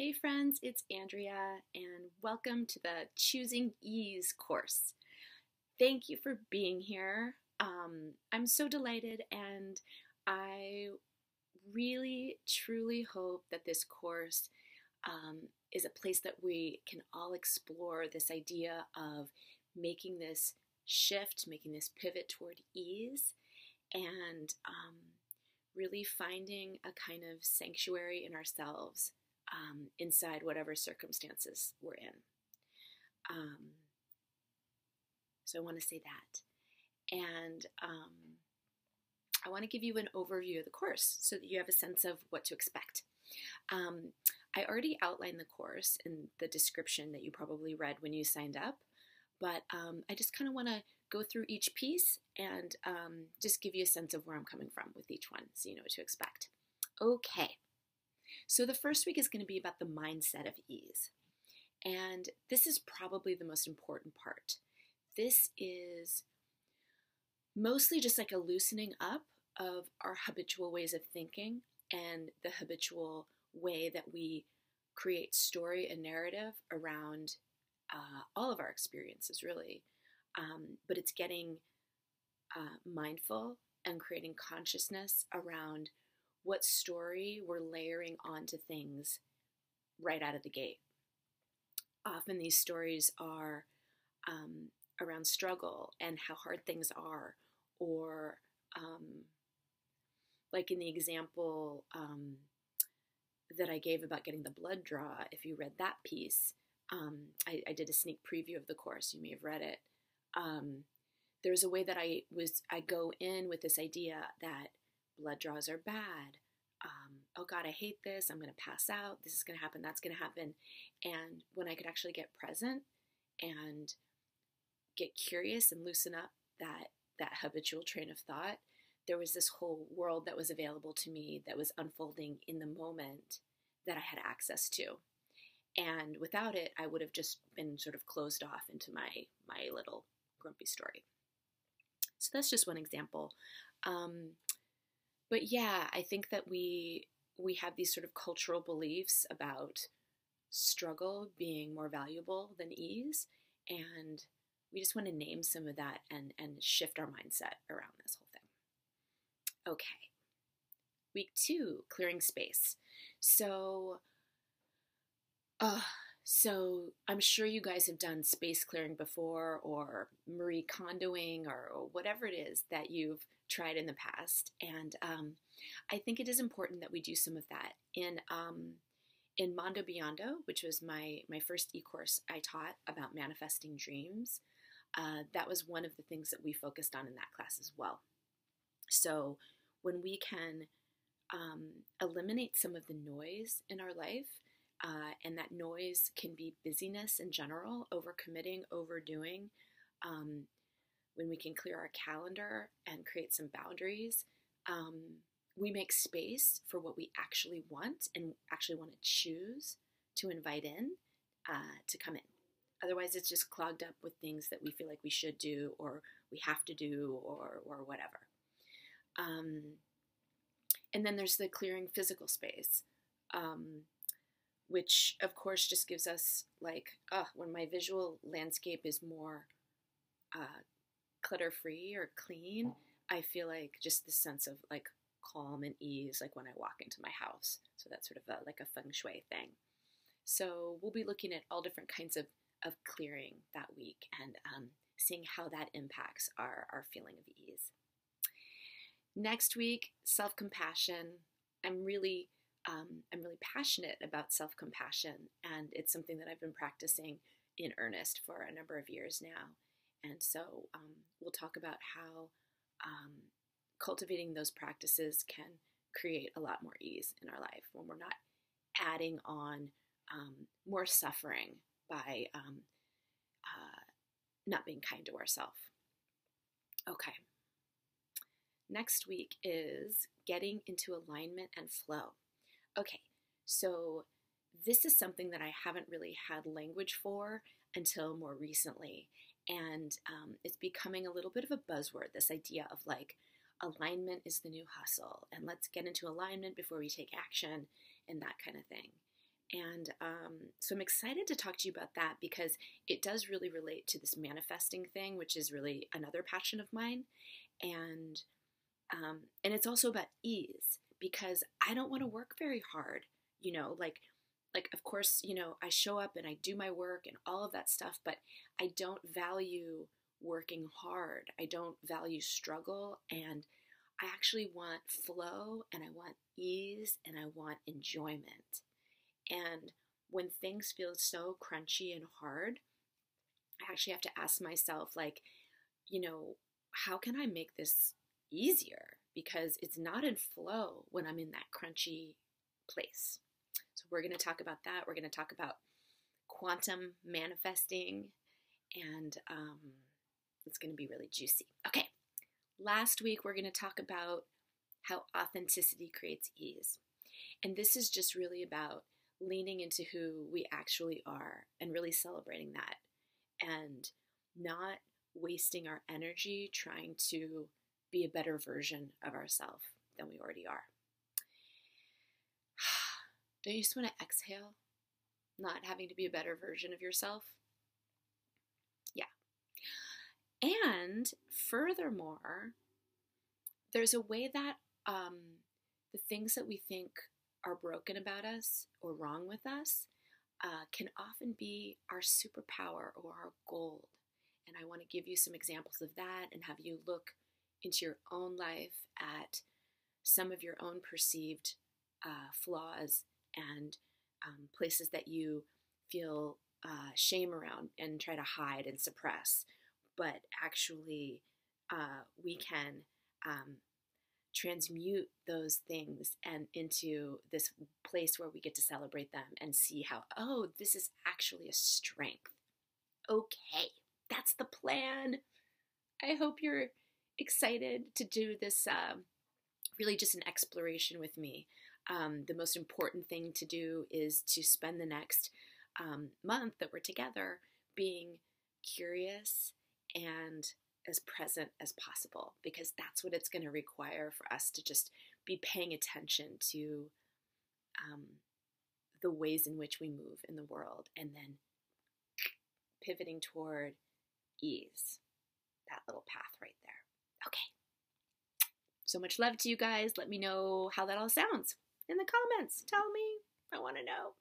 Hey friends, it's Andrea, and welcome to the Choosing Ease course. Thank you for being here. Um, I'm so delighted, and I really, truly hope that this course um, is a place that we can all explore this idea of making this shift, making this pivot toward ease, and um, really finding a kind of sanctuary in ourselves um, inside whatever circumstances we're in. Um, so I want to say that. And um, I want to give you an overview of the course so that you have a sense of what to expect. Um, I already outlined the course in the description that you probably read when you signed up, but um, I just kind of want to go through each piece and um, just give you a sense of where I'm coming from with each one so you know what to expect. Okay. So the first week is going to be about the mindset of ease. And this is probably the most important part. This is mostly just like a loosening up of our habitual ways of thinking and the habitual way that we create story and narrative around uh, all of our experiences, really. Um, but it's getting uh, mindful and creating consciousness around what story we're layering onto things right out of the gate. Often these stories are um, around struggle and how hard things are, or um, like in the example um, that I gave about getting the blood draw, if you read that piece, um, I, I, did a sneak preview of the course. You may have read it. Um, there's a way that I was I go in with this idea that blood draws are bad. Um, oh God, I hate this. I'm going to pass out. This is going to happen. That's going to happen. And when I could actually get present and get curious and loosen up that that habitual train of thought, there was this whole world that was available to me that was unfolding in the moment that I had access to. And without it, I would have just been sort of closed off into my my little grumpy story. So that's just one example. Um, but yeah, I think that we we have these sort of cultural beliefs about struggle being more valuable than ease, and we just want to name some of that and and shift our mindset around this whole thing. Okay. Week two, clearing space. So, uh, so I'm sure you guys have done space clearing before, or Marie Kondoing, or, whatever it is that you've tried in the past. And um, I think it is important that we do some of that. In um, in Mondo Beyondo, which was my my first e-course I taught about manifesting dreams, uh, that was one of the things that we focused on in that class as well. So when we can um, eliminate some of the noise in our life, uh, and that noise can be busyness in general, overcommitting, overdoing. Um, when we can clear our calendar and create some boundaries, um, we make space for what we actually want and actually want to choose to invite in uh, to come in. Otherwise, it's just clogged up with things that we feel like we should do or we have to do or, or whatever. Um, and then there's the clearing physical space, um, which of course just gives us like, uh, when my visual landscape is more uh, clutter free or clean, I feel like just the sense of like calm and ease, like when I walk into my house. So that's sort of a, like a feng shui thing. So we'll be looking at all different kinds of, of clearing that week and um, seeing how that impacts our, our feeling of ease. Next week, self compassion. I'm really um, I'm really passionate about self compassion, and it's something that I've been practicing in earnest for a number of years now. And so um, we'll talk about how um, cultivating those practices can create a lot more ease in our life when we're not adding on um, more suffering by um, uh, not being kind to ourselves. Okay. Next week is getting into alignment and flow. Okay, so this is something that I haven't really had language for until more recently. And um, it's becoming a little bit of a buzzword this idea of like alignment is the new hustle, and let's get into alignment before we take action, and that kind of thing. And um, so I'm excited to talk to you about that because it does really relate to this manifesting thing, which is really another passion of mine. And um, and it's also about ease because I don't want to work very hard. You know, like like of course you know I show up and I do my work and all of that stuff, but I don't value working hard. I don't value struggle and I actually want flow and I want ease and I want enjoyment. And when things feel so crunchy and hard, I actually have to ask myself, like, you know, how can I make this easier? Because it's not in flow when I'm in that crunchy place. So, we're going to talk about that. We're going to talk about quantum manifesting, and um, it's going to be really juicy. Okay, last week we're going to talk about how authenticity creates ease. And this is just really about leaning into who we actually are and really celebrating that and not wasting our energy trying to be a better version of ourselves than we already are. Don't you just want to exhale? Not having to be a better version of yourself? Yeah. And furthermore, there's a way that um, the things that we think are broken about us or wrong with us uh, can often be our superpower or our gold. And I want to give you some examples of that and have you look into your own life at some of your own perceived uh, flaws and um, places that you feel uh, shame around and try to hide and suppress. But actually, uh, we can um, transmute those things and into this place where we get to celebrate them and see how oh this is actually a strength okay that's the plan i hope you're excited to do this uh, really just an exploration with me um, the most important thing to do is to spend the next um, month that we're together being curious and as present as possible because that's what it's going to require for us to just be paying attention to um, the ways in which we move in the world and then pivoting toward ease, that little path right there. Okay. So much love to you guys. Let me know how that all sounds in the comments. Tell me. I want to know.